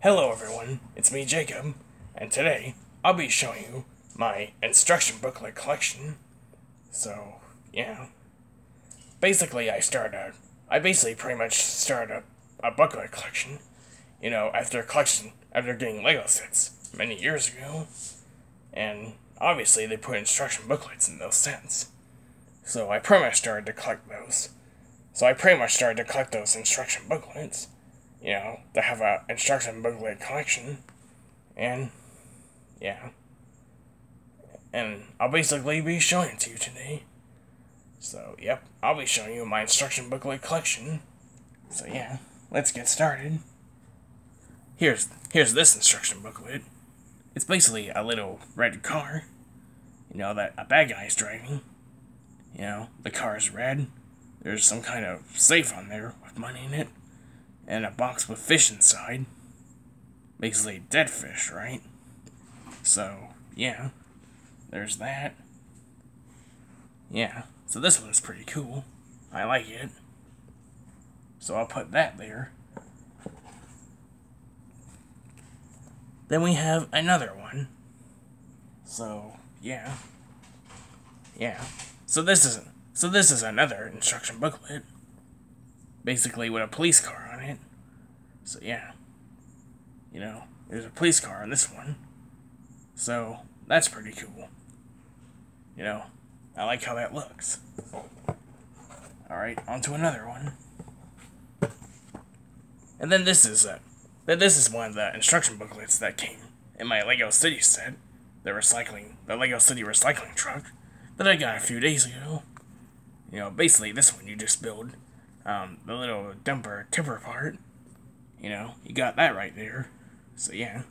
Hello everyone, it's me Jacob, and today I'll be showing you my instruction booklet collection. So, yeah. Basically, I started, I basically pretty much started a, a booklet collection, you know, after a collection, after getting Lego sets many years ago. And obviously they put instruction booklets in those sets. So I pretty much started to collect those. So I pretty much started to collect those instruction booklets you know, to have a instruction booklet collection. And, yeah. And I'll basically be showing it to you today. So, yep, I'll be showing you my instruction booklet collection. So, yeah, let's get started. Here's, here's this instruction booklet. It's basically a little red car, you know, that a bad guy's driving. You know, the car is red. There's some kind of safe on there with money in it and a box with fish inside. Basically, dead fish, right? So, yeah. There's that. Yeah, so this one's pretty cool. I like it. So I'll put that there. Then we have another one. So, yeah. Yeah. So this is so this is another instruction booklet basically with a police car on it. So yeah, you know, there's a police car on this one. So that's pretty cool. You know, I like how that looks. Alright, on to another one. And then this is a, then this is one of the instruction booklets that came in my Lego City set, the recycling, the Lego City recycling truck that I got a few days ago. You know, basically this one you just build um, the little dumper tipper part. You know, you got that right there. So yeah,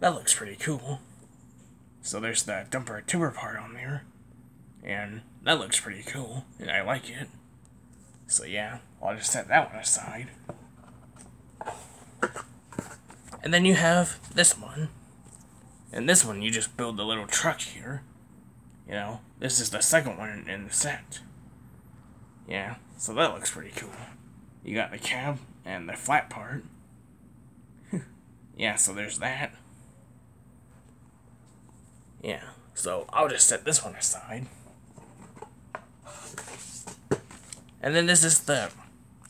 that looks pretty cool. So there's the dumper tipper part on there. And that looks pretty cool, and I like it. So yeah, I'll just set that one aside. And then you have this one. And this one, you just build the little truck here. You know, this is the second one in the set. Yeah, so that looks pretty cool. You got the cab and the flat part. yeah, so there's that. Yeah, so I'll just set this one aside. And then this is the,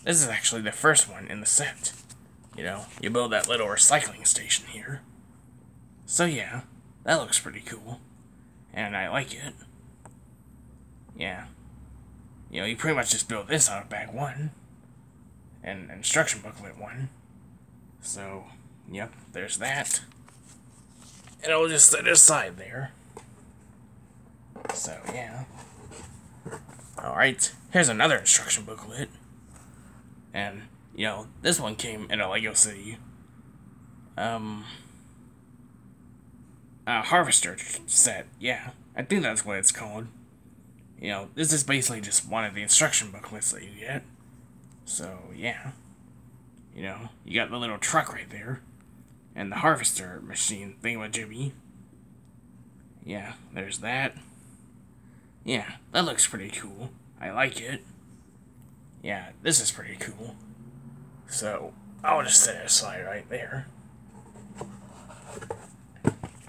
this is actually the first one in the set. You know, you build that little recycling station here. So yeah, that looks pretty cool. And I like it. Yeah, you know, you pretty much just build this out of bag one. And instruction booklet one. So, yep, there's that. And I'll just set it aside there. So, yeah. Alright, here's another instruction booklet. And, you know, this one came in a Lego City. Um... A harvester set, yeah. I think that's what it's called. You know, this is basically just one of the instruction booklets that you get. So, yeah. You know, you got the little truck right there. And the harvester machine thingamajiggy. Yeah, there's that. Yeah, that looks pretty cool. I like it. Yeah, this is pretty cool. So, I'll just set it aside right there.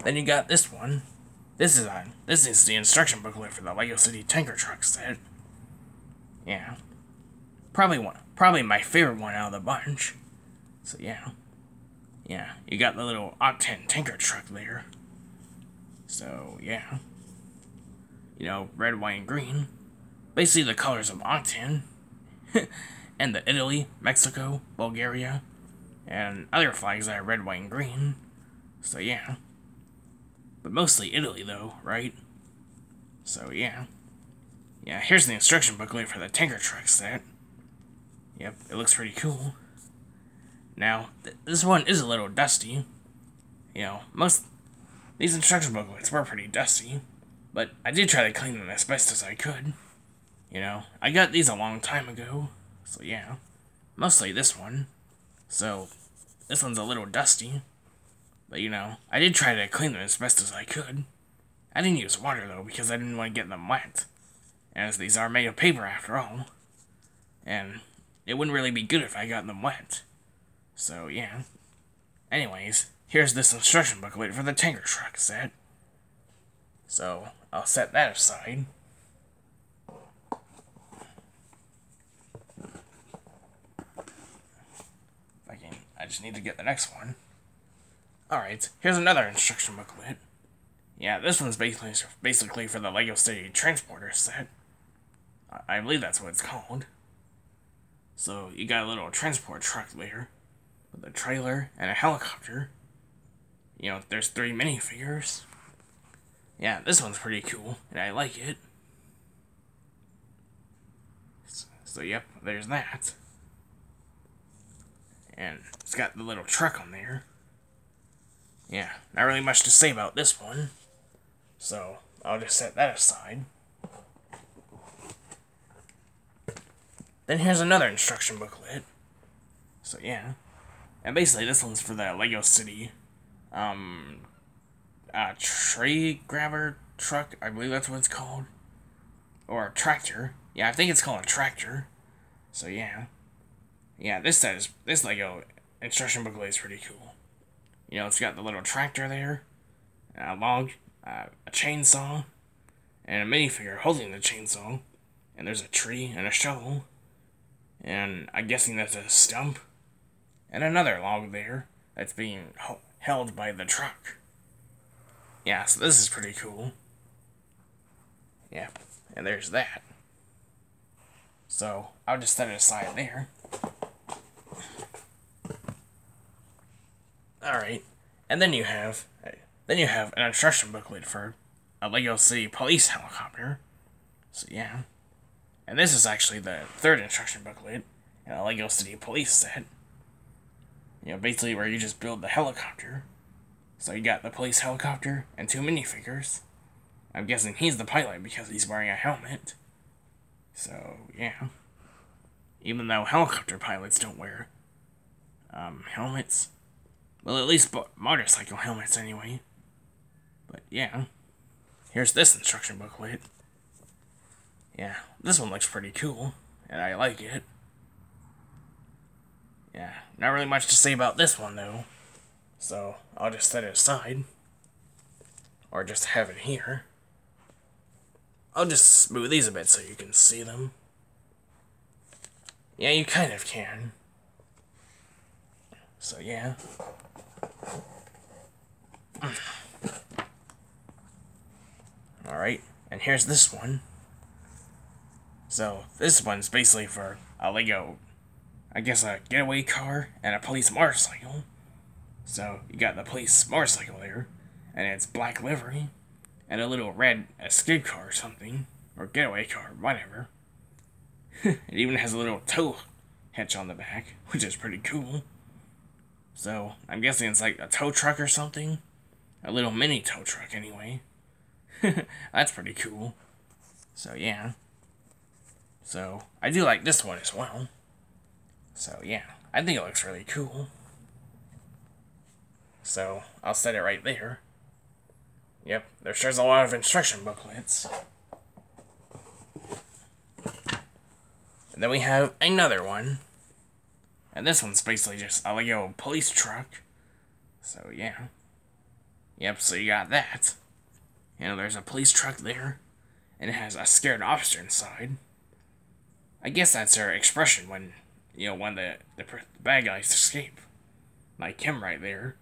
Then you got this one. This is on. This is the instruction booklet for the Lego City Tanker Truck set. Yeah. Probably one. Probably my favorite one out of the bunch. So yeah. Yeah, you got the little Octane tanker truck there. So yeah. You know, red, white, and green. Basically the colors of Octane. and the Italy, Mexico, Bulgaria, and other flags that are red, white, and green. So yeah. But mostly Italy, though, right? So, yeah. Yeah, here's the instruction booklet for the tanker truck set. Yep, it looks pretty cool. Now, th this one is a little dusty. You know, most... These instruction booklets were pretty dusty. But I did try to clean them as best as I could. You know, I got these a long time ago. So, yeah. Mostly this one. So, this one's a little dusty. But you know, I did try to clean them as best as I could. I didn't use water though because I didn't want to get them wet. As these are made of paper after all. And it wouldn't really be good if I got them wet. So yeah. anyways, here's this instruction booklet for the tanker truck set. So, I'll set that aside. I just need to get the next one. Alright, here's another instruction booklet. Yeah, this one's basically basically for the LEGO City Transporter set. I, believe that's what it's called. So, you got a little transport truck there, with a trailer and a helicopter. You know, there's three minifigures. Yeah, this one's pretty cool, and I like it. So, so yep, there's that. And it's got the little truck on there. Yeah, not really much to say about this one. So, I'll just set that aside. Then here's another instruction booklet. So, yeah. And basically, this one's for the Lego City, um, uh, tree grabber truck. I believe that's what it's called. Or a tractor. Yeah, I think it's called a tractor. So, yeah. Yeah, this says, this Lego instruction booklet is pretty cool. You know, it's got the little tractor there, a log, uh, a chainsaw, and a minifigure holding the chainsaw. And there's a tree and a shovel. And I'm guessing that's a stump. And another log there that's being held by the truck. Yeah, so this is pretty cool. Yeah, and there's that. So, I'll just set it aside there. Alright, and then you have then you have an instruction booklet for a Lego City police helicopter. So yeah. And this is actually the third instruction booklet in a Lego City police set. You know, basically where you just build the helicopter. So you got the police helicopter and two minifigures. I'm guessing he's the pilot because he's wearing a helmet. So, yeah. Even though helicopter pilots don't wear um, helmets. Well, at least motorcycle helmets anyway. But yeah, here's this instruction booklet. Yeah, this one looks pretty cool, and I like it. Yeah, not really much to say about this one though, so I'll just set it aside. Or just have it here. I'll just smooth these a bit so you can see them. Yeah, you kind of can. So yeah. Alright, and here's this one. So, this one's basically for a Lego, I guess a getaway car and a police motorcycle. So, you got the police motorcycle there, and it's black livery, and a little red escape car or something, or getaway car, whatever. it even has a little tow hitch on the back, which is pretty cool. So, I'm guessing it's like a tow truck or something. A little mini tow truck, anyway. That's pretty cool. So, yeah. So, I do like this one as well. So, yeah. I think it looks really cool. So, I'll set it right there. Yep, there's there's a lot of instruction booklets. And then we have another one. And this one's basically just oh, a Lego police truck. So, yeah. Yep, so you got that. You know, there's a police truck there, and it has a scared officer inside. I guess that's their expression when, you know, when the, the, the bad guys escape. Like him right there.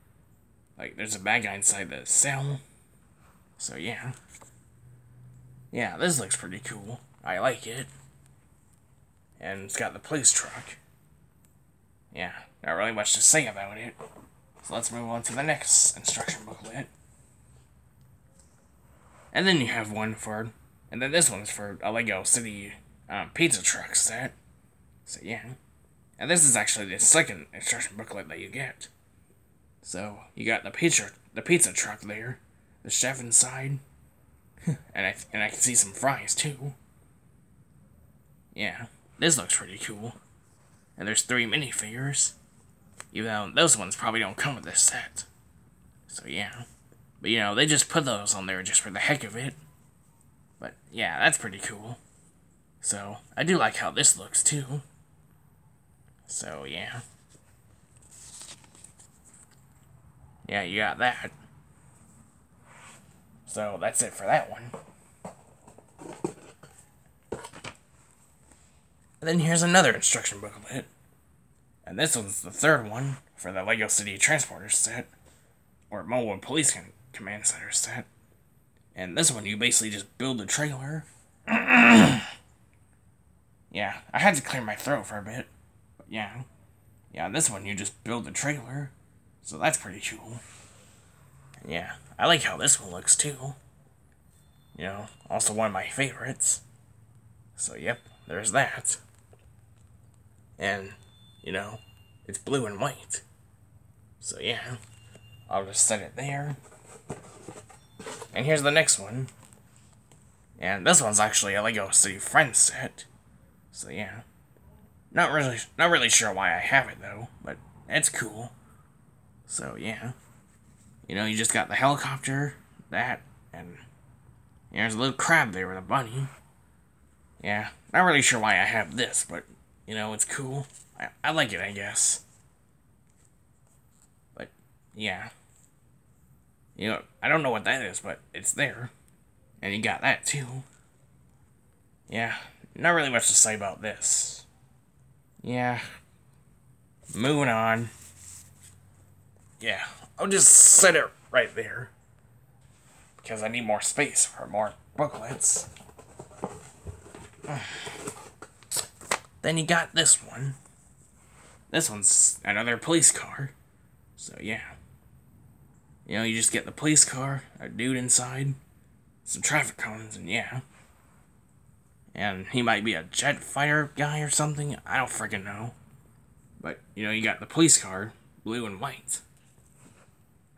Like, there's a bad guy inside the cell. So, yeah. Yeah, this looks pretty cool. I like it. And it's got the police truck. Yeah, not really much to say about it. So let's move on to the next instruction booklet. And then you have one for, and then this one's for a Lego City um, pizza truck set. So yeah. And this is actually the second instruction booklet that you get. So you got the pizza the pizza truck there, the chef inside, and I and I can see some fries too. Yeah, this looks pretty cool. And there's three minifigures. Even though those ones probably don't come with this set. So yeah. But you know, they just put those on there just for the heck of it. But yeah, that's pretty cool. So, I do like how this looks too. So yeah. yeah, you got that. So that's it for that one. And then here's another instruction booklet. And this one's the third one for the LEGO City Transporter set, or Mobile Police Command Center set. And this one, you basically just build the trailer. yeah, I had to clear my throat for a bit. But yeah. Yeah, this one, you just build the trailer. So that's pretty cool. Yeah, I like how this one looks too. You know, also one of my favorites. So yep, there's that. And, you know, it's blue and white. So yeah, I'll just set it there. And here's the next one. And this one's actually a Lego City Friends set. So yeah. Not really not really sure why I have it though, but it's cool. So yeah. You know, you just got the helicopter, that, and there's a little crab there with a bunny. Yeah, not really sure why I have this, but, you know, it's cool. I, I like it, I guess. But, yeah. You know, I don't know what that is, but it's there. And you got that, too. Yeah, not really much to say about this. Yeah. Moving on. Yeah, I'll just set it right there. Because I need more space for more booklets. then you got this one. This one's another police car. So yeah. You know, you just get the police car, a dude inside, some traffic cones, and yeah. And he might be a jet fighter guy or something. I don't freaking know. But, you know, you got the police car, blue and white.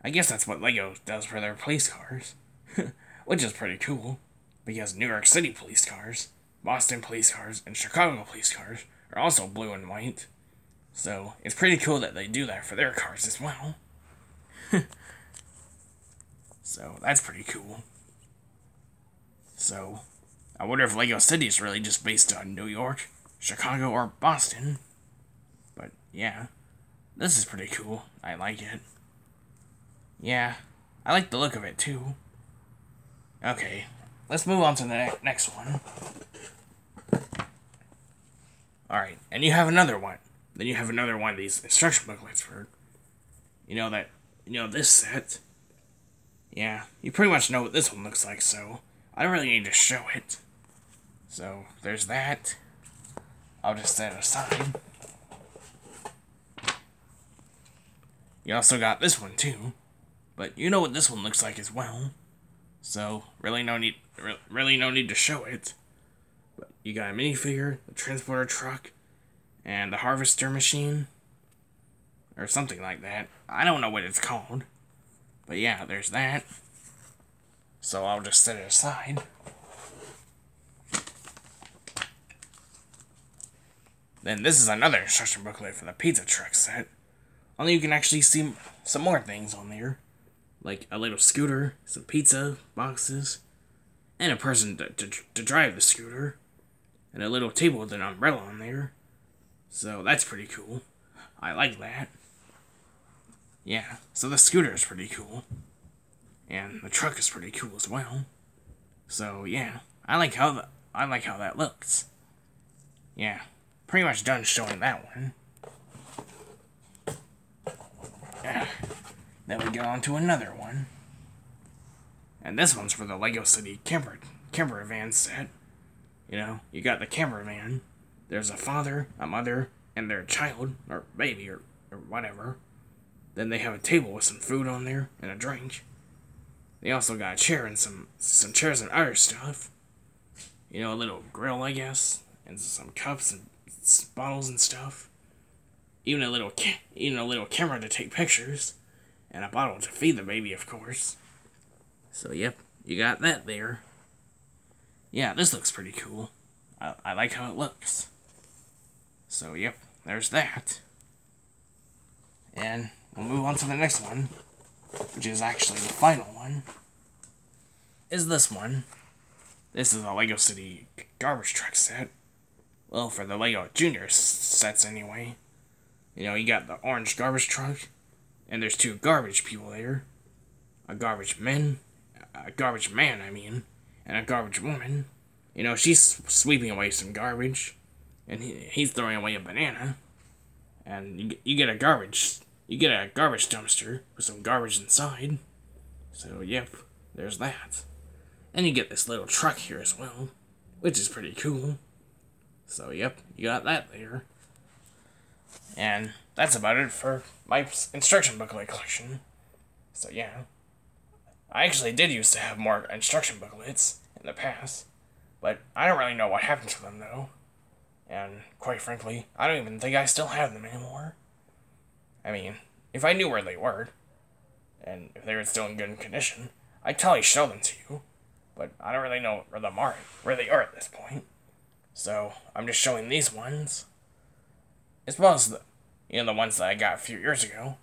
I guess that's what LEGO does for their police cars. Which is pretty cool. Because New York City police cars, Boston police cars, and Chicago police cars are also blue and white. So, it's pretty cool that they do that for their cars as well. So that's pretty cool. So, I wonder if Lego City is really just based on New York, Chicago, or Boston. But yeah, this is pretty cool. I like it. Yeah, I like the look of it too. Okay, let's move on to the ne next one. Alright, and you have another one. Then you have another one of these instruction booklets for, you know, that, you know, this set. Yeah, you pretty much know what this one looks like, so I don't really need to show it. So, there's that. I'll just set it aside. You also got this one, too. But you know what this one looks like as well. So, really no need, really no need to show it. But you got a minifigure, a transporter truck, and the harvester machine. Or something like that. I don't know what it's called. But yeah, there's that. So I'll just set it aside. Then this is another instruction booklet for the pizza truck set. Only you can actually see some more things on there. Like a little scooter, some pizza boxes, and a person to, to, to drive the scooter, and a little table with an umbrella on there. So that's pretty cool. I like that. Yeah, so the scooter is pretty cool. And the truck is pretty cool as well. So yeah, I like how the, I like how that looks. Yeah, pretty much done showing that one. Yeah. Then we go on to another one. And this one's for the Lego City camper camper van set. You know, you got the camper van. There's a father, a mother, and their child, or baby, or, or whatever. Then they have a table with some food on there and a drink. They also got a chair and some some chairs and other stuff. You know, a little grill, I guess, and some cups and bottles and stuff. Even a little ca- even a little camera to take pictures, and a bottle to feed the baby, of course. So yep, you got that there. Yeah, this looks pretty cool. I, I like how it looks. So yep, there's that. And We'll move on to the next one, which is actually the final one. Is this one. This is a Lego City garbage truck set. Well, for the Lego Junior sets anyway. You know, you got the orange garbage truck, and there's two garbage people there. A garbage man, a garbage man, I mean, and a garbage woman. You know, she's sweeping away some garbage, and he, he's throwing away a banana. And you, you get a garbage, you get a garbage dumpster with some garbage inside. So, yep, there's that. And you get this little truck here as well, which is pretty cool. So, yep, you got that there. And that's about it for my instruction booklet collection. So, yeah. I actually did used to have more instruction booklets in the past, but I don't really know what happened to them, though. And, quite frankly, I don't even think I still have them anymore. I mean, if I knew where they were, and if they were still in good condition, I'd totally show them to you. But I don't really know where them are, where they are at this point. So I'm just showing these ones, as well as the, you know, the ones that I got a few years ago,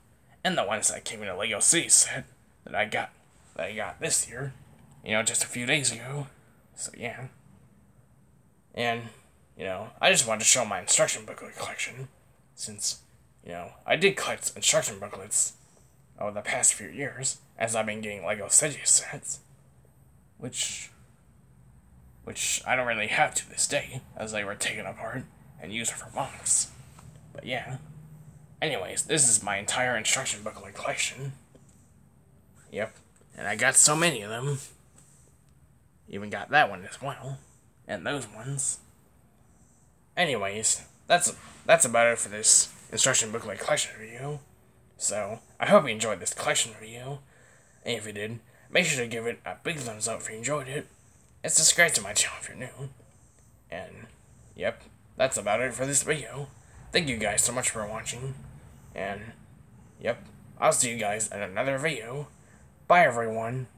and the ones that came in a Lego City set that I got, I got this year, you know, just a few days ago. So yeah. And you know, I just wanted to show my instruction booklet collection, since you know I did collect instruction booklets over the past few years as I've been getting Lego sets, which which I don't really have to this day, as they were taken apart and used for MOCs. But yeah. Anyways, this is my entire instruction booklet collection. Yep. And I got so many of them. Even got that one as well. And those ones. Anyways, that's that's about it for this instruction booklet collection review. So, I hope you enjoyed this collection video. And if you did, make sure to give it a big thumbs up if you enjoyed it. And subscribe to my channel if you're new. And, yep, that's about it for this video. Thank you guys so much for watching. And, yep, I'll see you guys in another video. Bye everyone.